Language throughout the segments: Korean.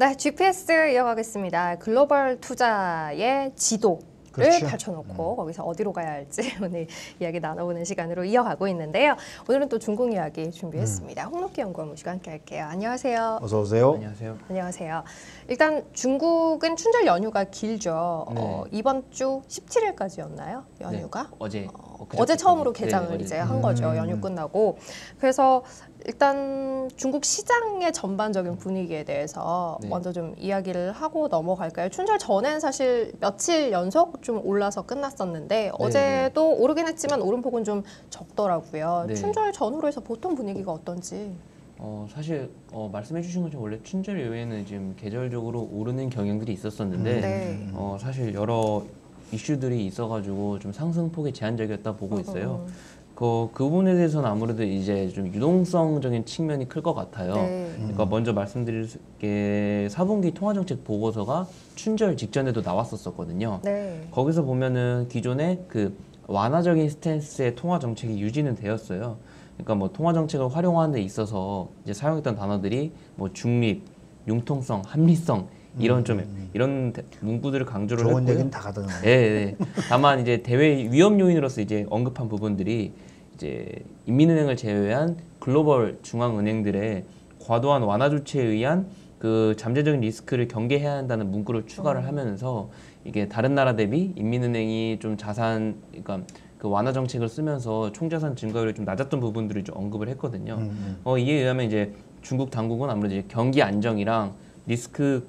네, GPS 이어가겠습니다. 글로벌 투자의 지도. 를 그렇죠. 펼쳐놓고 거기서 어디로 가야 할지 오늘 이야기 나눠보는 시간으로 이어가고 있는데요. 오늘은 또 중국 이야기 준비했습니다. 홍록기 연구원 모시고 함께 할게요. 안녕하세요. 어서 오세요. 안녕하세요. 안녕하세요. 일단 중국은 춘절 연휴가 길죠. 네. 어, 이번 주 17일까지였나요? 연휴가? 네, 어제 어, 어제 처음으로 네, 개장을 어제. 이제 한 거죠. 음. 연휴 끝나고. 그래서 일단 중국 시장의 전반적인 분위기에 대해서 네. 먼저 좀 이야기를 하고 넘어갈까요? 춘절 전엔 사실 며칠 연속 좀 올라서 끝났었는데 어제도 오르긴 했지만 오름폭은 좀 적더라고요. 네. 춘절 전후로 해서 보통 분위기가 어떤지. 어, 사실 어, 말씀해주신 것처럼 원래 춘절 이후에는 지금 계절적으로 오르는 경향들이 있었었는데 네. 어, 사실 여러 이슈들이 있어가지고 좀 상승폭이 제한적이었다 보고 있어요. 음, 그, 그 부분에 대해서는 아무래도 이제 좀 유동성적인 측면이 클 것 같아요. 네. 그러니까 먼저 말씀드릴 게 4분기 통화정책 보고서가 춘절 직전에도 나왔었거든요. 네. 거기서 보면은 기존의 그 완화적인 스탠스의 통화 정책이 유지는 되었어요. 그러니까 뭐 통화 정책을 활용하는 데 있어서 이제 사용했던 단어들이 뭐 중립, 융통성, 합리성 이런 좀 이런 대- 문구들을 강조를 좋은 했고요. 얘기는 다 가득 나네. 예, 예. 다만 이제 대외 위험 요인으로서 이제 언급한 부분들이 이제 인민은행을 제외한 글로벌 중앙은행들의 과도한 완화 조치에 의한 그 잠재적인 리스크를 경계해야 한다는 문구를 추가를 하면서 이게 다른 나라 대비 인민은행이 좀 자산 그러니까 그 완화 정책을 쓰면서 총자산 증가율이 좀 낮았던 부분들을 좀 언급을 했거든요. 음, 어, 이에 의하면 이제 중국 당국은 아무래도 이제 경기 안정이랑 리스크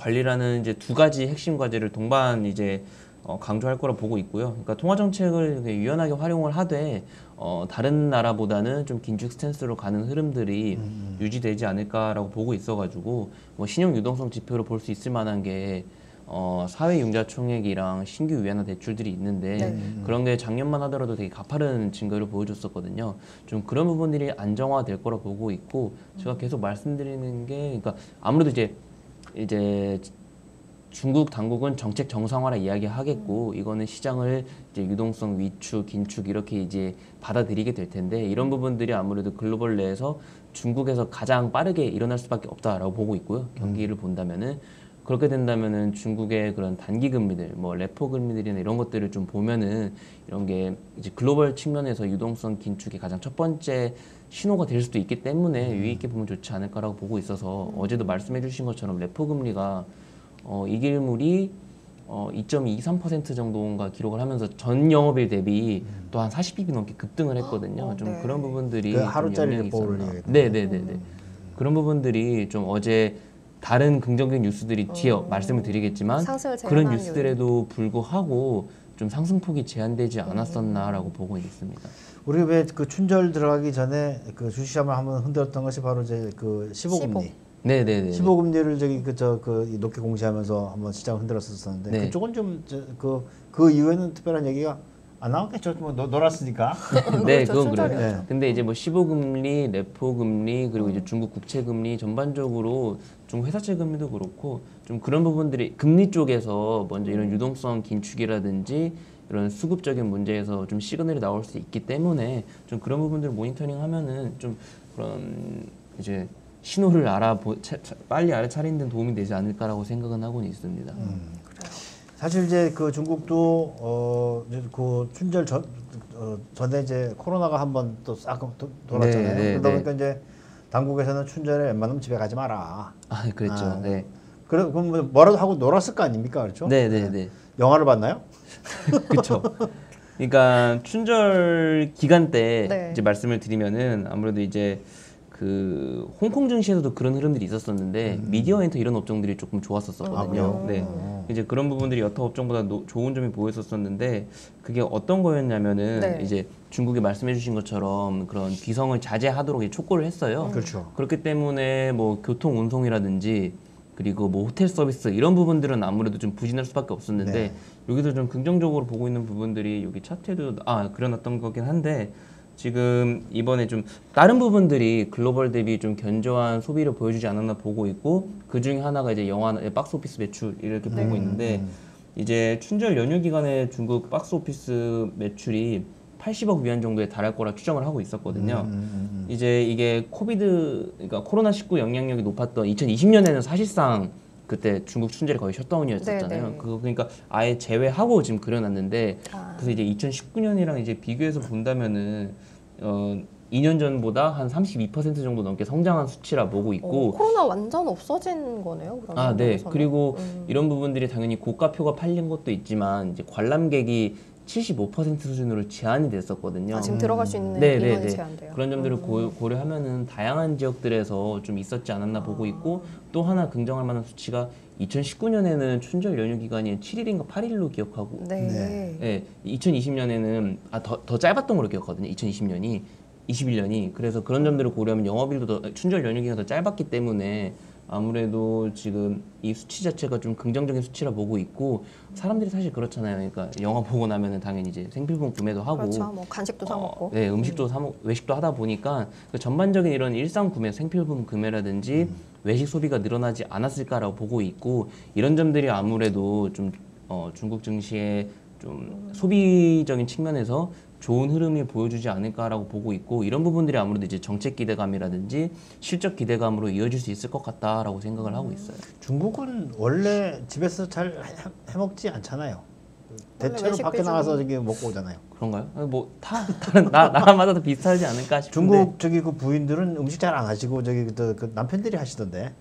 관리라는 이제 두 가지 핵심 과제를 동반 이제 어, 강조할 거라 보고 있고요. 그러니까 통화 정책을 유연하게 활용을 하되 어, 다른 나라보다는 좀 긴축 스탠스로 가는 흐름들이 유지되지 않을까라고 보고 있어가지고 뭐 신용 유동성 지표로 볼 수 있을 만한 게 어, 사회 융자 총액이랑 신규 위안화 대출들이 있는데 네. 그런 게 작년만 하더라도 되게 가파른 증가를 보여줬었거든요. 좀 그런 부분들이 안정화될 거라 보고 있고 제가 계속 말씀드리는 게 그러니까 아무래도 이제 이제 중국 당국은 정책 정상화라 이야기하겠고 이거는 시장을 이제 유동성 위축, 긴축 이렇게 이제 받아들이게 될 텐데 이런 부분들이 아무래도 글로벌 내에서 중국에서 가장 빠르게 일어날 수밖에 없다라고 보고 있고요. 경기를 본다면은 그렇게 된다면은 중국의 그런 단기 금리들, 뭐 레포 금리들이나 이런 것들을 좀 보면은 이런 게 이제 글로벌 측면에서 유동성 긴축의 가장 첫 번째 신호가 될 수도 있기 때문에 유의 있게 보면 좋지 않을까라고 보고 있어서 어제도 말씀해 주신 것처럼 레포 금리가 어, 이길물이 어, 2.23% 정도인가 기록을 하면서 전 영업일 대비 또한 40bp 넘게 급등을 했거든요. 어, 좀 네. 그런 부분들이 그좀 하루짜리 있었나. 얘기했던 네, 네, 네, 네. 그런 부분들이 좀 어제 다른 긍정적인 뉴스들이 뒤에 어. 말씀을 드리겠지만 그런 뉴스들에도 불구하고 좀 상승폭이 제한되지 않았었나라고 보고 있습니다. 우리 왜 그 춘절 들어가기 전에 그 주식시장을 한번 흔들었던 것이 바로 이제 그 15금리. 네, 네, 네. 15금리를 저기 그저그 높게 공시하면서 한번 시장을 흔들었었는데 네. 그쪽은 좀그그 그 이후에는 특별한 얘기가 안 나왔겠죠. 뭐 놀- 놀았으니까. 네, 그렇죠, 그건 그래요. 춘절이었죠. 근데 이제 뭐 15금리, 레포 금리 그리고 이제 중국 국채 금리 전반적으로 중국 회사채 금리도 그렇고 좀 그런 부분들이 금리 쪽에서 먼저 이런 유동성 긴축이라든지 이런 수급적인 문제에서 좀 시그널이 나올 수 있기 때문에 좀 그런 부분들을 모니터링 하면은 좀 그런 이제 신호를 알아보 차, 차- 빨리 알아차리는 데 도움이 되지 않을까라고 생각은 하고는 있습니다. 사실 이제 그 중국도 어 그 춘절 전 어, 전에 이제 코로나가 한번 또 싹 돌았잖아요. 네, 네, 그러다 네. 보니까 이제 당국에서는 춘절에 웬만하면 집에 가지 마라. 아, 그랬죠. 아, 네. 그래 그럼 뭐 뭐라도 하고 놀았을 거 아닙니까, 그렇죠? 네, 네, 네. 영화를 봤나요? 그렇죠. 그러니까 춘절 기간 때 네. 이제 말씀을 드리면은 아무래도 이제 그 홍콩 증시에서도 그런 흐름들이 있었었는데 미디어 엔터 이런 업종들이 조금 좋았었거든요. 아? 네. 이제 그런 부분들이 여타 업종보다 노- 좋은 점이 보였었었는데 그게 어떤 거였냐면은 네. 이제 중국이 말씀해주신 것처럼 그런 귀성을 자제하도록 촉구를 했어요. 그렇죠. 그렇기 때문에 뭐 교통 운송이라든지 그리고 뭐 호텔 서비스 이런 부분들은 아무래도 좀 부진할 수밖에 없었는데 네. 여기서 좀 긍정적으로 보고 있는 부분들이 여기 차트에도 아 그려놨던 거긴 한데 지금 이번에 좀 다른 부분들이 글로벌 대비 좀 견조한 소비를 보여주지 않았나 보고 있고 그 중에 하나가 이제 영화 박스 오피스 매출 이렇게 보고 있는데 이제 춘절 연휴 기간에 중국 박스 오피스 매출이 80억 위안 정도에 달할 거라 추정을 하고 있었거든요. 음, 음, 이제 이게 COVID 그러니까 코로나 19 영향력이 높았던 2020년에는 사실상 그때 중국 춘절이 거의 셧다운이었었잖아요. 네, 네. 그거 그러니까 아예 제외하고 지금 그려놨는데 아. 그래서 이제 2019년이랑 이제 비교해서 본다면은 어 2년 전보다 한 32% 정도 넘게 성장한 수치라 보고 어, 있고 코로나 완전 없어진 거네요. 그러면 아, 네. 여기서는. 그리고 음. 이런 부분들이 당연히 고가표가 팔린 것도 있지만 이제 관람객이 75% 수준으로 제한이 됐었거든요. 아, 지금 들어갈 수 있는 네, 네, 인원이 네. 제한돼요. 그런 점들을 음. 고, 고려하면은 다양한 지역들에서 좀 있었지 않았나 보고 있고 또 하나 긍정할 만한 수치가 2019년에는 춘절 연휴 기간이 7일인가 8일로 기억하고 네. 네. 예, 2020년에는 아, 더, 더 짧았던 걸로 기억하거든요. 2020년이 21년이 그래서 그런 점들을 고려하면 영업일도 더, 춘절 연휴 기간이 더 짧았기 때문에 아무래도 지금 이 수치 자체가 좀 긍정적인 수치라 보고 있고 사람들이 사실 그렇잖아요. 그러니까 영화 보고 나면은 당연히 이제 생필품 구매도 하고 그렇죠. 뭐 간식도 사 먹고. 어, 네, 음식도 사 먹, 외식도 하다 보니까 그 전반적인 이런 일상 구매, 생필품 구매라든지 외식 소비가 늘어나지 않았을까라고 보고 있고 이런 점들이 아무래도 좀 어, 중국 증시의 좀 소비적인 측면에서 좋은 흐름을 보여주지 않을까라고 보고 있고 이런 부분들이 아무래도 이제 정책 기대감이라든지 실적 기대감으로 이어질 수 있을 것 같다라고 생각을 하고 있어요. 중국은 원래 집에서 잘 해- 해먹지 않잖아요. 대체로 밖에 나가서 저기 먹고 오잖아요. 그런가요? 아니, 뭐다 다른 나, 나라마다 비슷하지 않을까 싶은데 중국 저기 그 부인들은 음식 잘 안 하시고 저기 그, 그 남편들이 하시던데.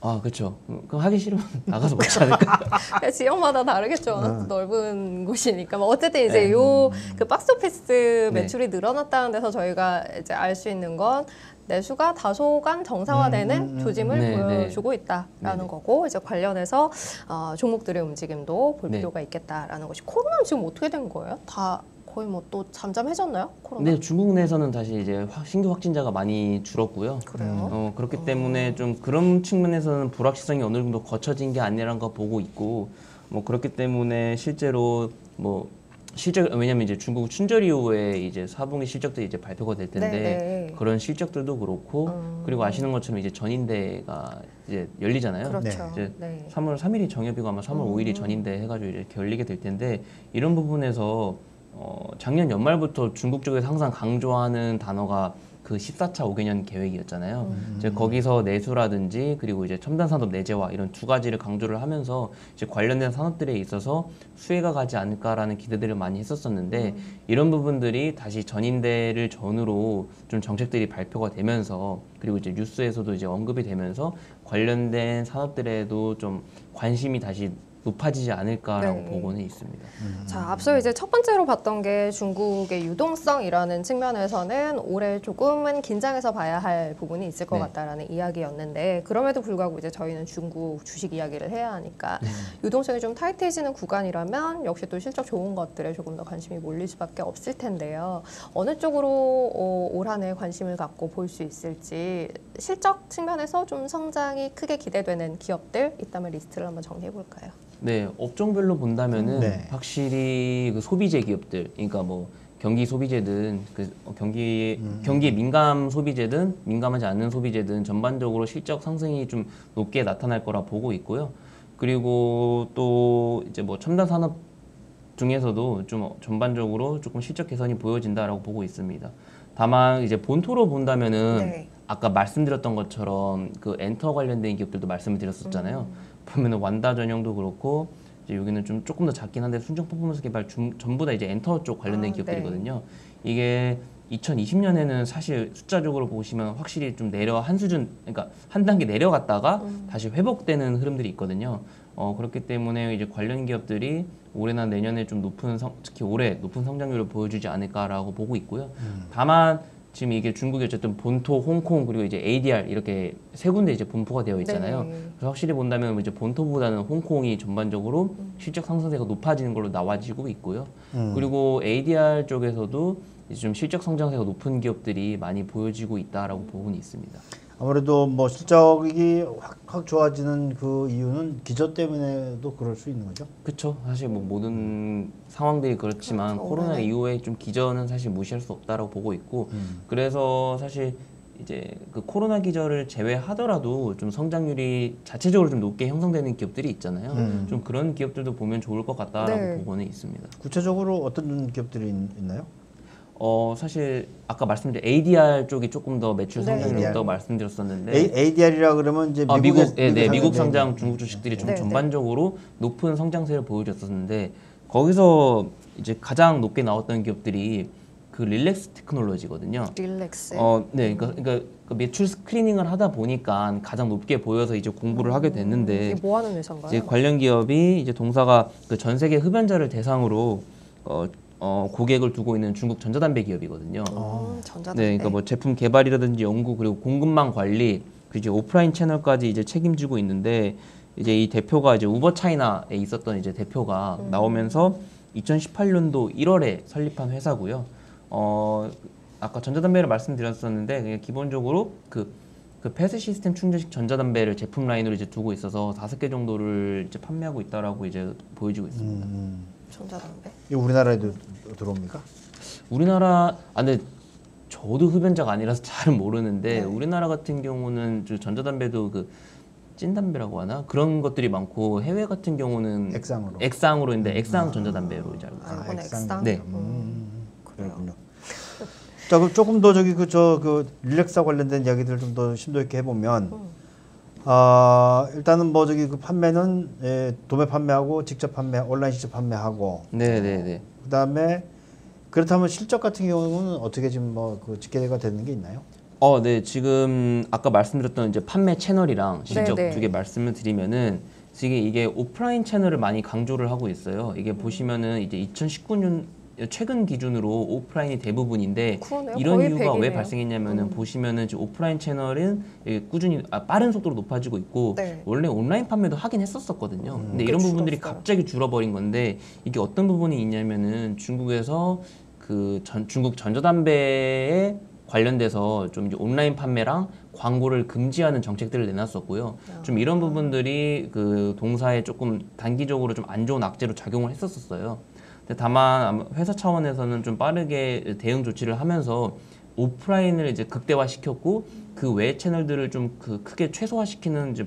아 그렇죠. 그럼 하기 싫으면 나가서 먹지 않을까? 그러니까 지역마다 다르겠죠. 워낙 넓은 곳이니까. 뭐 어쨌든 이제 네. 요그 박스 오피스 네. 매출이 늘어났다는 데서 저희가 이제 알 수 있는 건 내수가 다소간 정상화되는 음, 음, 음. 조짐을 네, 보여주고 있다라는 네, 네. 거고 이제 관련해서 어, 종목들의 움직임도 볼 네. 필요가 있겠다라는 것이 코로나는 지금 어떻게 된 거예요? 다 거의 뭐 또 잠잠해졌나요? 코로나? 근데 중국 내에서는 다시 이제 확- 신규 확진자가 많이 줄었고요. 그래요? 어, 그렇기 때문에 좀 그런 측면에서는 불확실성이 어느 정도 거쳐진 게 아니라는 거 보고 있고 뭐 그렇기 때문에 실제로 뭐 실적 왜냐면 이제 중국 춘절 이후에 이제 4분기 실적들이 이제 발표가 될 텐데 네, 네. 그런 실적들도 그렇고 음. 그리고 아시는 것처럼 이제 전인대가 이제 열리잖아요. 그렇죠. 이제 네. 3월 3일이 정협이고 아마 3월 5일이 전인대 해가지고 이렇게 열리게 될 텐데 이런 부분에서 어, 작년 연말부터 중국 쪽에서 항상 강조하는 단어가 그 14차 5개년 계획이었잖아요. 이제 거기서 내수라든지 그리고 이제 첨단 산업 내재화 이런 두 가지를 강조를 하면서 이제 관련된 산업들에 있어서 수혜가 가지 않을까라는 기대들을 많이 했었었는데 이런 부분들이 다시 전인대를 전후로 좀 정책들이 발표가 되면서 그리고 이제 뉴스에서도 이제 언급이 되면서 관련된 산업들에도 좀 관심이 다시 높아지지 않을까라고 네. 보고는 있습니다. 자, 앞서 이제 첫 번째로 봤던 게 중국의 유동성이라는 측면에서는 올해 조금은 긴장해서 봐야 할 부분이 있을 것 네. 같다라는 이야기였는데 그럼에도 불구하고 이제 저희는 중국 주식 이야기를 해야 하니까 유동성이 좀 타이트해지는 구간이라면 역시 또 실적 좋은 것들에 조금 더 관심이 몰릴 수밖에 없을 텐데요. 어느 쪽으로 어, 올 한해 관심을 갖고 볼 수 있을지 실적 측면에서 좀 성장이 크게 기대되는 기업들 있다면 리스트를 한번 정리해 볼까요? 네, 업종별로 본다면은 네. 확실히 그 소비재 기업들, 그러니까 뭐 경기 소비재든 그 어, 경기 음. 경기에 민감 소비재든 민감하지 않는 소비재든 전반적으로 실적 상승이 좀 높게 나타날 거라 보고 있고요. 그리고 또 이제 뭐 첨단 산업 중에서도 좀 전반적으로 조금 실적 개선이 보여진다라고 보고 있습니다. 다만 이제 본토로 본다면은 네. 아까 말씀드렸던 것처럼 그 엔터 관련된 기업들도 말씀을 드렸었잖아요. 보면은 완다 전영도 그렇고 이제 여기는 좀 조금 더 작긴 한데 송성 퍼포먼스 개발 중, 전부 다 이제 엔터 쪽 관련된 아, 기업들이거든요. 이게 2020년에는 사실 숫자적으로 보시면 확실히 좀 내려 한 수준 그러니까 한 단계 내려갔다가 다시 회복되는 흐름들이 있거든요. 어 그렇기 때문에 이제 관련 기업들이 올해나 내년에 좀 높은 성, 특히 올해 높은 성장률을 보여주지 않을까라고 보고 있고요. 다만 지금 이게 중국이 어쨌든 본토, 홍콩 그리고 이제 ADR 이렇게 세 군데 이제 분포가 되어 있잖아요. 네. 그래서 확실히 본다면 이제 본토보다는 홍콩이 전반적으로 실적 상승세가 높아지는 걸로 나와지고 있고요. 그리고 ADR 쪽에서도 이제 좀 실적 성장세가 높은 기업들이 많이 보여지고 있다라고 보고는 있습니다. 아무래도 뭐 실적이 확, 확 좋아지는 그 이유는 기저 때문에도 그럴 수 있는 거죠. 그렇죠. 사실 뭐 모든 상황들이 그렇지만 그렇죠. 코로나 올해는. 이후에 좀 기저는 사실 무시할 수 없다라고 보고 있고 음. 그래서 사실 이제 그 코로나 기절을 제외하더라도 좀 성장률이 자체적으로 좀 높게 형성되는 기업들이 있잖아요. 음. 좀 그런 기업들도 보면 좋을 것 같다라고 네. 보고는 있습니다. 구체적으로 어떤 기업들이 있- 있나요? 어 사실 아까 말씀드린 ADR 쪽이 조금 더 매출 네. 성장률이 ADR. 높다고 말씀드렸었는데 A, ADR이라 그러면 이제 아, 미국의, 미국, 예, 네, 미국 상장 상장 중국 주식들이 좀 네, 네. 전반적으로 높은 성장세를 보여줬었는데 거기서 이제 가장 높게 나왔던 기업들이 그 릴렉스 테크놀로지거든요. 릴렉스. 어, 네, 그러니까, 그러니까 그 매출 스크리닝을 하다 보니까 가장 높게 보여서 이제 공부를 하게 됐는데 이게 뭐 하는 회사인가요? 이제 관련 기업이 이제 동사가 그 전 세계 흡연자를 대상으로 어, 어, 고객을 두고 있는 중국 전자담배 기업이거든요. 음, 전자담배. 네, 그러니까 뭐 제품 개발이라든지 연구 그리고 공급망 관리 그리고 이제 오프라인 채널까지 이제 책임지고 있는데 이제 이 대표가 이제 우버 차이나에 있었던 이제 대표가 나오면서 2018년도 1월에 설립한 회사고요. 어 아까 전자담배를 말씀드렸었는데 그냥 기본적으로 그, 그 패스 시스템 충전식 전자담배를 제품 라인으로 이제 두고 있어서 다섯 개 정도를 이제 판매하고 있다라고 이제 보여지고 있습니다. 음, 전자담배. 이거 우리나라에도 들어옵니까? 우리나라 아 근데 저도 흡연자가 아니라서 잘 모르는데 네. 우리나라 같은 경우는 저 전자담배도 그 찐담배라고 하나 그런 것들이 많고 해외 같은 경우는 액상으로. 액상으로 있는데 액상 전자담배로 이제 알고 있어요. 아, 이건 액상. 네. 음, 그래요. 그렇군요. 자, 그럼 조금 더 저기 그 저그 릴렉사 관련된 이야기들 좀더 심도 있게 해보면, 음. 아 일단은 뭐 저기 그 판매는 예, 도매 판매하고 직접 판매, 온라인 직접 판매하고, 네 네 네. 그 다음에 그렇다면 실적 같은 경우는 어떻게 지금 뭐 그 집계가 되는 게 있나요? 어, 네. 지금 아까 말씀드렸던 이제 판매 채널이랑 실적 네, 네. 두개 말씀을 드리면은 지금 이게 오프라인 채널을 많이 강조를 하고 있어요. 이게 음. 보시면은 이제 2019년 최근 기준으로 오프라인이 대부분인데 그러네요. 이런 이유가 왜 100이네요. 음. 발생했냐면은 보시면은 지금 오프라인 채널은 꾸준히 아, 빠른 속도로 높아지고 있고 네. 원래 온라인 판매도 하긴 했었었거든요. 근데 그게 이런 부분들이 줄었어요. 갑자기 줄어버린 건데 이게 어떤 부분이 있냐면은 중국에서 그 전, 중국 전자담배에 관련돼서 좀 이제 온라인 판매랑 광고를 금지하는 정책들을 내놨었고요. 좀 이런 부분들이 그 동사에 조금 단기적으로 좀 안 좋은 악재로 작용을 했었었어요. 다만 회사 차원에서는 좀 빠르게 대응 조치를 하면서 오프라인을 이제 극대화시켰고 그 외 채널들을 좀 그 크게 최소화시키는 이제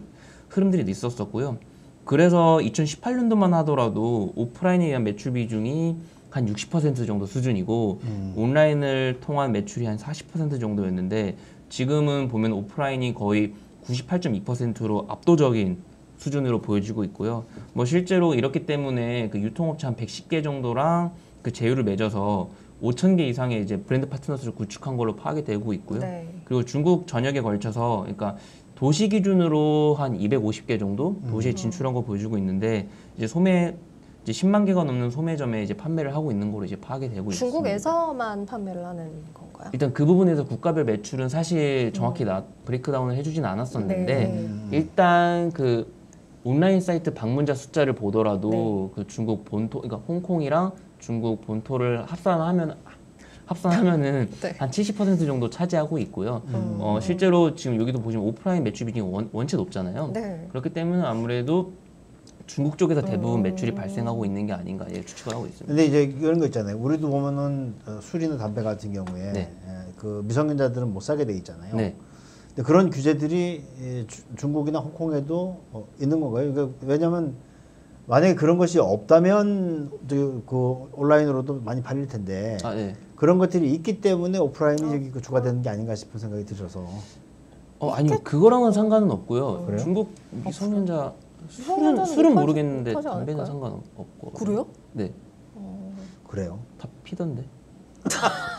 흐름들이 있었었고요. 그래서 2018년도만 하더라도 오프라인에 의한 매출 비중이 한 60% 정도 수준이고 온라인을 통한 매출이 한 40% 정도였는데 지금은 보면 오프라인이 거의 98.2%로 압도적인 수준으로 보여지고 있고요. 뭐 실제로 이렇기 때문에 그 유통업체 한 110개 정도랑 그 제휴를 맺어서 5천 개 이상의 이제 브랜드 파트너스를 구축한 걸로 파악이 되고 있고요. 네. 그리고 중국 전역에 걸쳐서 그러니까 도시 기준으로 한 250개 정도 도시에 진출한 거 보여주고 있는데 이제 소매 이제 10만 개가 넘는 소매점에 이제 판매를 하고 있는 걸로 이제 파악이 되고 있습니다. 중국에서만 판매를 하는 건가요? 일단 그 부분에서 국가별 매출은 사실 정확히 나 브레이크다운을 해주진 않았었는데 네. 일단 그 온라인 사이트 방문자 숫자를 보더라도 네. 그 중국 본토 그러니까 홍콩이랑 중국 본토를 합산하면 합산하면은 네. 한70% 정도 차지하고 있고요. 음. 어, 실제로 지금 여기도 보시면 오프라인 매출 비중이 원, 원체 높잖아요. 네. 그렇기 때문에 아무래도 중국 쪽에서 대부분 음. 매출이 발생하고 있는 게 아닌가 예, 추측을 하고 있습니다. 근데 이제 이런 거 있잖아요. 우리도 보면은 어, 술이나 담배 같은 경우에 네. 예, 그 미성년자들은 못 사게 돼 있잖아요. 그런 규제들이 중국이나 홍콩에도 어, 있는 건가요? 그러니까 왜냐하면 만약에 그런 것이 없다면 저- 그 온라인으로도 많이 팔릴 텐데 아, 네. 그런 것들이 있기 때문에 오프라인이 저기 그 주가 되는 게 아닌가 싶은 생각이 들어서 어, 아니요. 그거랑은 상관은 없고요. 그래요? 중국 미성년자 술은 술은 못 모르겠는데 담배는? 상관없고. 그래요? 네. 그래요. 다 피던데.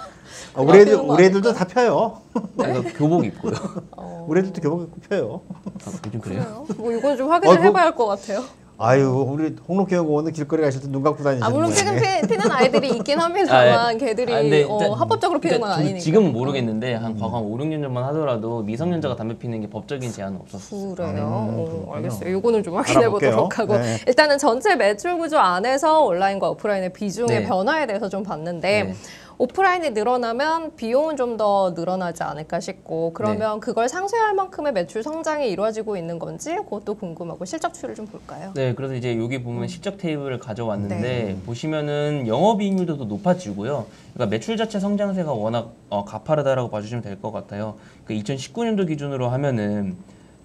아, 우리 애들 우리 애들도 다 펴요. 그러니까 교복 입고요. 어, 우리 애들도 교복 입고 펴요. 아, 요즘 그래요? 뭐 이건 좀 확인을 어, 그- 해봐야 할 것 같아요. 아유 우리 홍록교육원은 길거리 가실 때 눈 감고 다니시는 아 물론 모양이에요. 피는 피, 는 아이들이 있긴 합니다만 걔들이 아, 근데 어, 일단- 합법적으로 피는 건 그러니까 저도 아니니까. 지금은 모르겠는데 한 과거 한 5, 6년 전만 하더라도 미성년자가 담배 피는 게 법적인 제한은 없었어요. 그래요. 음, 어. 알겠어요. 이거는 좀 확인해. 보도록 하고 네. 일단은 전체 매출 구조 안에서 온라인과 오프라인의 비중의 네. 변화에 대해서 좀 봤는데 네. 오프라인이 늘어나면 비용은 좀 더 늘어나지 않을까 싶고 그러면 그걸 상쇄할 만큼의 매출 성장이 이루어지고 있는 건지 그것도 궁금하고 실적 추이를 좀 볼까요? 네, 그래서 이제 여기 보면 실적 테이블을 가져왔는데 네. 보시면은 영업이익률도 더 높아지고요. 그러니까 매출 자체 성장세가 워낙 어, 가파르다라고 봐주시면 될 것 같아요. 그 2019년도 기준으로 하면은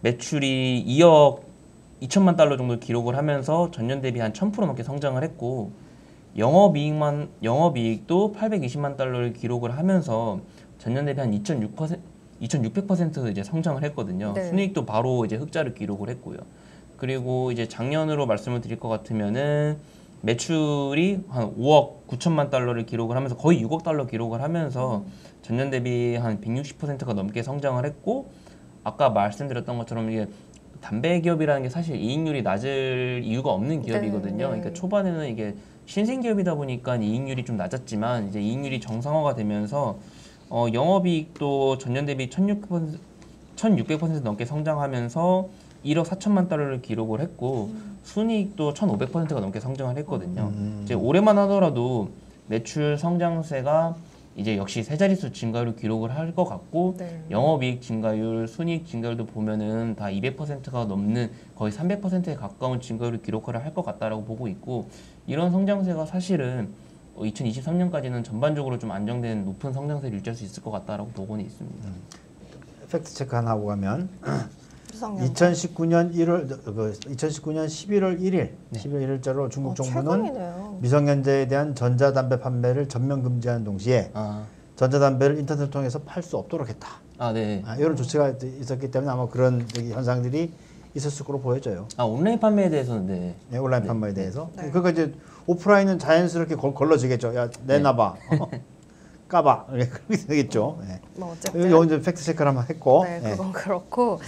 매출이 2억 2천만 달러 정도 기록을 하면서 전년 대비 한 1000% 넘게 성장을 했고 영업이익만 영업이익도 820만 달러를 기록을 하면서 전년 대비 한 2.6% 2,600% 이제 성장을 했거든요. 네. 순이익도 바로 이제 흑자를 기록을 했고요. 그리고 이제 작년으로 말씀을 드릴 것 같으면은 매출이 한 5억 9천만 달러를 기록을 하면서 거의 6억 달러 기록을 하면서 전년 대비 한 160%가 넘게 성장을 했고 아까 말씀드렸던 것처럼 이게 담배 기업이라는 게 사실 이익률이 낮을 이유가 없는 기업이거든요. 네. 그러니까 초반에는 이게 신생 기업이다 보니까 이익률이 좀 낮았지만 이제 이익률이 정상화가 되면서 어, 영업이익도 전년 대비 1,600% 1,600% 넘게 성장하면서 1억 4천만 달러를 기록을 했고 순이익도 1,500%가 넘게 성장을 했거든요. 음. 이제 올해만 하더라도 매출 성장세가 이제 역시 세 자릿수 증가율을 기록을 할 것 같고 네. 영업이익 증가율, 순이익 증가율도 보면은 다 200%가 넘는 거의 300%에 가까운 증가율을 기록을 할 것 같다라고 보고 있고 이런 성장세가 사실은 2023년까지는 전반적으로 좀 안정된 높은 성장세를 유지할 수 있을 것 같다라고 보고는 있습니다. 팩트 체크 하나 하고 가면 수성년 2019년 1월 그 2019년 11월 1일 네. 11월 1일자로 중국 어, 정부는 최근이네요. 미성년자에 대한 전자담배 판매를 전면 금지하는 동시에 아, 전자담배를 인터넷을 통해서 팔 수 없도록 했다. 아 네. 아, 이런 조치가 있었기 때문에 아마 그런 현상들이 있었을 거로 보여져요. 아 온라인 판매에 대해서는 네. 네, 온라인 판매에 대해서. 네. 그러니까 이제 오프라인은 자연스럽게 걸, 걸러지겠죠. 야 내놔봐, 어, 까봐 그렇게 되겠죠. 네. 뭐 어쨌든 여기 이제 팩트 체크를 한번 했고. 네, 네. 그건 그렇고.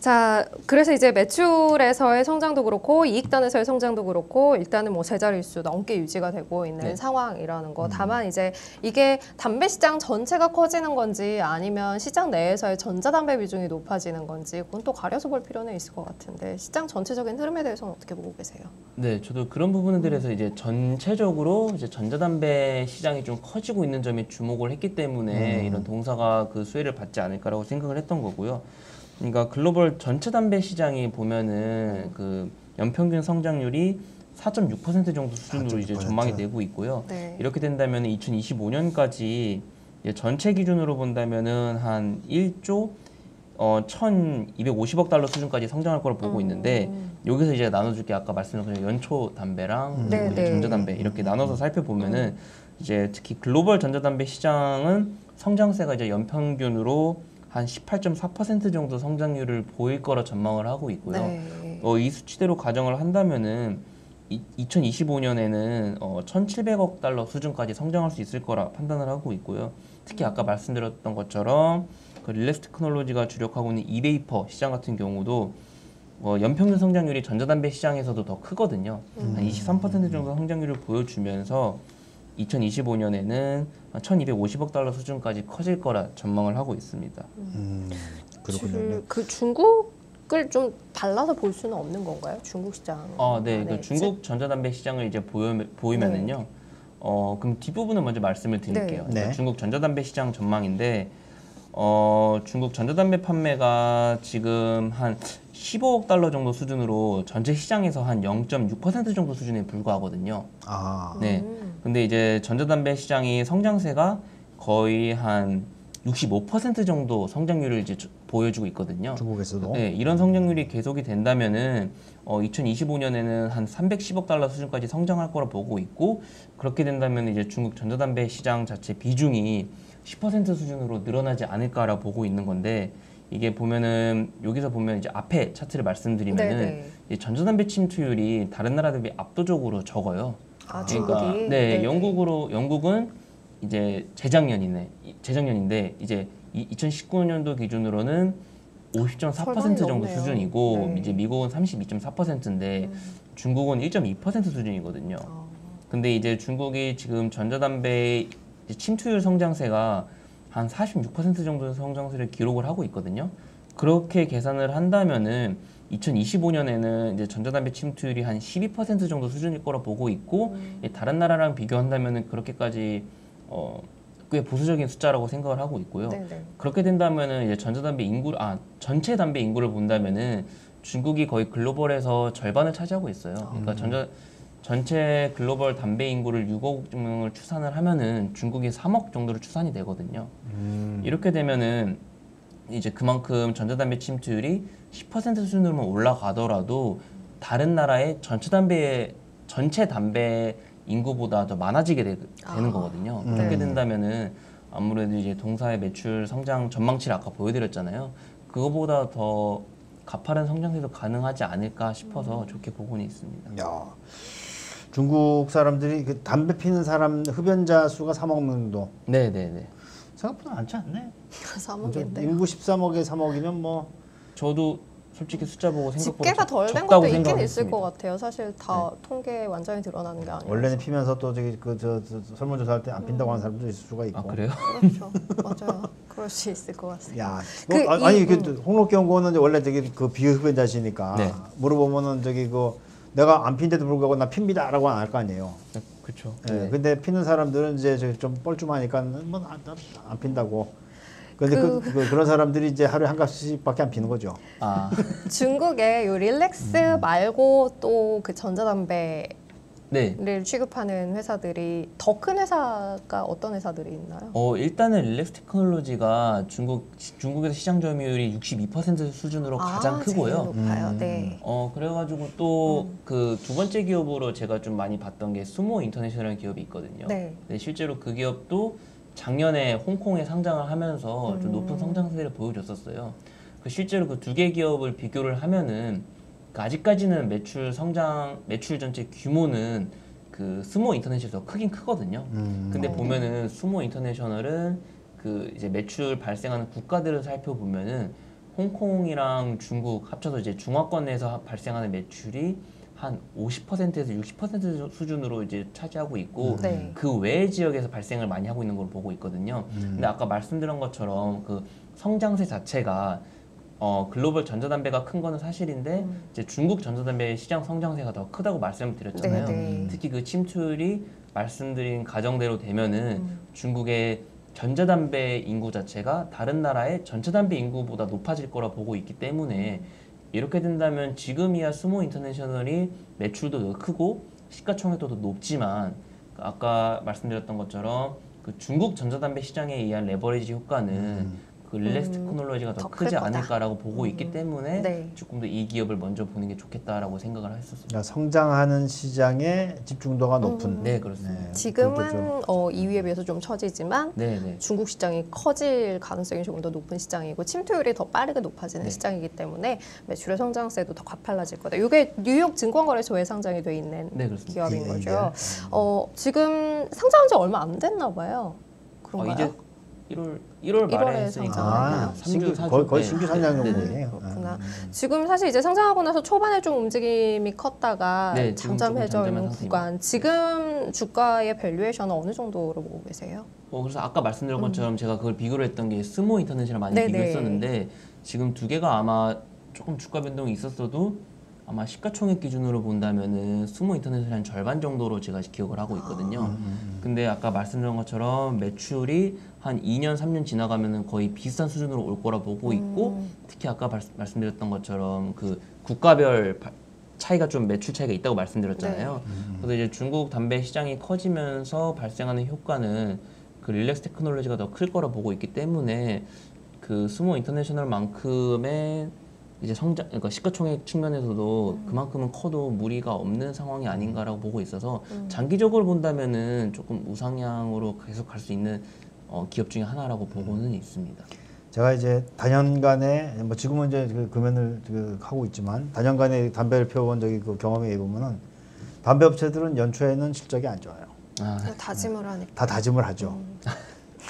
자, 그래서 이제 매출에서의 성장도 그렇고 이익단에서의 성장도 그렇고 일단은 뭐 제자릿수 넘게 유지가 되고 있는 네. 상황이라는 거. 다만 이제 이게 담배 시장 전체가 커지는 건지 아니면 시장 내에서의 전자담배 비중이 높아지는 건지 그건 또 가려서 볼 필요는 있을 것 같은데 시장 전체적인 흐름에 대해서는 어떻게 보고 계세요? 네, 저도 그런 부분들에서 이제 전체적으로 이제 전자담배 시장이 좀 커지고 있는 점에 주 목을 했기 때문에 이런 동사가 그 수혜를 받지 않을까라고 생각을 했던 거고요. 그러니까 글로벌 전체 담배 시장이 보면은 그 연평균 성장률이 4.6% 정도 수준으로 이제 4.6%. 전망이 되고 있고요. 네. 이렇게 된다면 2025년까지 전체 기준으로 본다면은 한 1조 어 1,250억 달러 수준까지 성장할 거로 보고 있는데 여기서 이제 나눠줄 게 아까 말씀드린 연초 담배랑 네, 이제 네. 전자 담배 이렇게 나눠서 살펴보면은 이제 특히 글로벌 전자담배 시장은 성장세가 이제 연평균으로 한 18.4% 정도 성장률을 보일 거라 전망을 하고 있고요. 네. 어, 이 수치대로 가정을 한다면은 이, 2025년에는 어, 1,700억 달러 수준까지 성장할 수 있을 거라 판단을 하고 있고요. 특히 아까 말씀드렸던 것처럼 그 릴렉스 테크놀로지가 주력하고 있는 이베이퍼 시장 같은 경우도 어, 연평균 성장률이 전자담배 시장에서도 더 크거든요. 한23% 정도 성장률을 보여주면서 2025년에는 1,250억 달러 수준까지 커질 거라 전망을 하고 있습니다. 음, 그렇군요. 줄- 그 중국을 좀 발라서 볼 수는 없는 건가요? 중국 시장. 아, 네. 그 중국 전자담배 시장을 이제 보여, 보이면 은요. 어, 그럼 뒷부분은 먼저 말씀을 드릴게요. 네. 그러니까 네. 중국 전자담배 시장 전망인데 어, 중국 전자담배 판매가 지금 한 15억 달러 정도 수준으로 전체 시장에서 한 0.6% 정도 수준에 불과하거든요. 아, 네. 음. 근데 이제 전자담배 시장이 성장세가 거의 한 65% 정도 성장률을 이제 주- 보여주고 있거든요. 중국에서도. 네, 이런 성장률이 계속이 된다면은 어, 2025년에는 한 310억 달러 수준까지 성장할 거라 보고 있고 그렇게 된다면 이제 중국 전자담배 시장 자체 비중이 10% 수준으로 늘어나지 않을까라 보고 있는 건데 이게 보면은 여기서 보면 이제 앞에 차트를 말씀드리면은 네네. 이 전자담배 침투율이 다른 나라 대비 압도적으로 적어요. 아, 그러니까 중국이. 네, 네네. 영국으로 영국은 이제 재작년이네 이- 재작년인데 이제 2019년도 기준으로는 50.4% 설명이 정도 없네요. 수준이고 네. 이제 미국은 32.4%인데 중국은 1.2% 수준이거든요. 아. 근데 이제 중국이 지금 전자담배 침투율 성장세가 한 46% 정도 성장세를 기록을 하고 있거든요. 그렇게 계산을 한다면은 2025년에는 이제 전자담배 침투율이 한 12% 정도 수준일 거라 보고 있고 예, 다른 나라랑 비교한다면은 그렇게까지 어 꽤 보수적인 숫자라고 생각을 하고 있고요. 네, 네. 그렇게 된다면은 이제 전자담배 인구 아 전체 담배 인구를 본다면은 중국이 거의 글로벌에서 절반을 차지하고 있어요. 그러니까 전자 전체 글로벌 담배 인구를 6억 명을 추산을 하면은 중국이 3억 정도로 추산이 되거든요. 이렇게 되면은 이제 그만큼 전자담배 침투율이 10% 수준으로만 올라가더라도 다른 나라의 전체 담배 전체 담배 인구보다 더 많아지게 되, 는 거거든요. 그렇게 된다면은 아무래도 이제 동사의 매출 성장 전망치를 아까 보여드렸잖아요. 그거보다 더 가파른 성장세도 가능하지 않을까 싶어서 좋게 보고는 있습니다. 야, 중국 사람들이 그 담배 피는 사람 흡연자 수가 3억 명 정도. 네, 네, 네. 생각보다 많지 않네. 3억인데. 인구 13억에 3억이면 뭐 저도 솔직히 숫자 보고 생각보다 집계가 적- 덜된 것도 있긴 있을 했습니다. 것 같아요. 사실 다 통계 완전히 드러나는 게 아니에요. 원래는 피면서 또 저기 그저 설문조사할 때 안 핀다고 하는 사람도 있을 수가 있고. 아 그래요? 그렇죠. 맞아요. 그럴 수 있을 것 같습니다. 야, 그 뭐, 아, 이- 아니 그 홍록기 연구원은 이제 원래 저기 그 비흡연자시니까 네. 물어보면은 저기 그 내가 안 핀데도 불구하고 나 핍니다라고 안 할 거 아니에요. 그렇죠. 예, 근데 피는 사람들은 이제 좀 뻘쭘하니까 뭐 안 안 핀다고. 근데 그, 그, 그런 사람들이 이제 하루에 한 갑씩밖에 안 피는 거죠. 아 중국에 요 RELX 음. 말고 또 그 전자담배를 네. 취급하는 회사들이 더 큰 회사가 어떤 회사들이 있나요? 어 일단은 RELX Technology가 중국 중국에서 시장 점유율이 62% 수준으로 가장 아, 제일 크고요. 높아요. 음. 네. 어 그래가지고 또 그 두 번째 기업으로 제가 좀 많이 봤던 게 Smoore International 기업이 있거든요. 네. 근데 실제로 그 기업도 작년에 홍콩에 상장을 하면서 음. 좀 높은 성장세를 보여줬었어요. 그 실제로 그 두 개 기업을 비교를 하면은 그 아직까지는 매출 성장 매출 전체 규모는 그 스모 인터내셔널이 더 크긴 크거든요. 음. 근데 어. 보면은 수모 인터내셔널은 그 이제 매출 발생하는 국가들을 살펴보면은 홍콩이랑 중국 합쳐서 이제 중화권 내에서 발생하는 매출이 한 50%에서 60% 수준으로 이제 차지하고 있고 네. 그 외의 지역에서 발생을 많이 하고 있는 걸 보고 있거든요. 근데 아까 말씀드린 것처럼 그 성장세 자체가 어 글로벌 전자담배가 큰 거는 사실인데 음. 이제 중국 전자담배 시장 성장세가 더 크다고 말씀을 드렸잖아요. 네, 네. 특히 그 침투율이 말씀드린 가정대로 되면은 음. 중국의 전자담배 인구 자체가 다른 나라의 전체 담배 인구보다 높아질 거라 보고 있기 때문에 이렇게 된다면 지금이야 스모 인터내셔널이 매출도 더 크고 시가총액도 더 높지만 그 아까 말씀드렸던 것처럼 그 중국 전자담배 시장에 의한 레버리지 효과는 그 릴렉스 음, 테크놀로지가 더더클 크지. 않을까라고 보고 있기 때문에 네. 조금 더 이 기업을 먼저 보는 게 좋겠다라고 생각을 했었습니다. 그러니까 성장하는 시장에 집중도가 높은. 네 그렇습니다. 네, 지금은 좀- 어, 2위에 비해서 좀 처지지만 네 네. 중국 시장이 커질 가능성이 조금 더 높은 시장이고 침투율이 더 빠르게 높아지는 네. 시장이기 때문에 매출의 성장세도 더 가팔라질 거다. 이게 뉴욕 증권거래소에 상장이 돼 있는 네. 기업인 예, 거죠. 어, 지금 상장한 지 얼마 안 됐나 봐요. 어, 그런가요? 이제 1월 1월 말에 1월에 했으니까 아, 삼 신규, 주, 사주. 거의, 거의 네. 신규 상장 네, 네, 네. 정도이네요. 그렇구나. 아, 지금 사실 이제 상장하고 나서 초반에 좀 움직임이 컸다가 네, 지금 조금 잠잠해져 잠잠한 있는 상태입니다. 구간. 지금 주가의 밸류에이션은 어느 정도로 보고 계세요? 어, 그래서 아까 말씀드린 것처럼 제가 그걸 비교를 했던 게 스모 인터넷이랑 많이 음. 네네. 비교했었는데 지금 두 개가 아마 조금 주가 변동이 있었어도 아마 시가총액 기준으로 본다면은 스모 인터넷의 한 절반 정도로 제가 기억을 하고 있거든요. 음, 근데 아까 말씀드린 것처럼 매출이 한 2년 3년 지나가면은 거의 비슷한 수준으로 올 거라 보고 있고 음. 특히 아까 말, 말씀드렸던 것처럼 그 국가별 바- 차이가 좀 매출 차이가 있다고 말씀드렸잖아요. 네. 그래서 이제 중국 담배 시장이 커지면서 발생하는 효과는 그 릴렉스 테크놀로지가 더 클 거라 보고 있기 때문에 그 스모 인터내셔널만큼의 이제 성장 그러니까 시가총액 측면에서도 그만큼은 커도 무리가 없는 상황이 아닌가라고 보고 있어서 장기적으로 본다면은 조금 우상향으로 계속 갈 수 있는 어, 기업 중에 하나라고 보고는 있습니다. 제가 이제 다년간에 뭐 지금은 이제 그 금연을 그 하고 있지만 다년간에 담배를 피워본 적이 그 경험에 보면은 담배 업체들은 연초에는 실적이 안 좋아요. 아, 다짐을 하니까. 다 다짐을 하죠.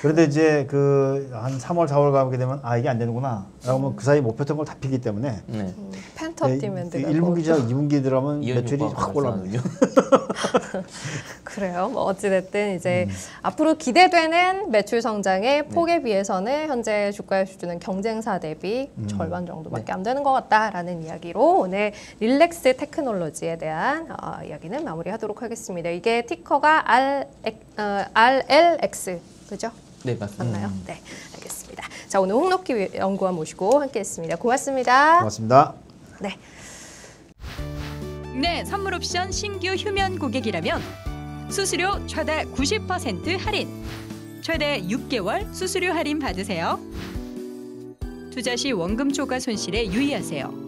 그런데 이제 그 한 3월 4월 가게 되면 아 이게 안 되는구나. 라고 하면 그 사이 못 폈던 걸 다 피기 때문에 네. 음, pent-up demand가 1분기 전 2분기 들어가면 매출이 확. 발생하는군요. 그래요. 뭐 어찌됐든 이제 앞으로 기대되는 매출 성장의 폭에 비해서는 현재 주가의 수준은 경쟁사 대비 절반 정도밖에 안 되는 것 같다라는 이야기로 오늘 RELX Technology에 대한 어, 이야기는 마무리하도록 하겠습니다. 이게 티커가 R, 어, RLX 그죠? 네, 맞습니다. 맞나요? 네, 알겠습니다. 자, 오늘 홍록기 연구원 모시고 함께했습니다. 고맙습니다. 고맙습니다. 네. 네, 선물 옵션 신규 휴면 고객이라면 수수료 최대 90% 할인, 최대 6개월 수수료 할인 받으세요. 투자 시 원금 초과 손실에 유의하세요.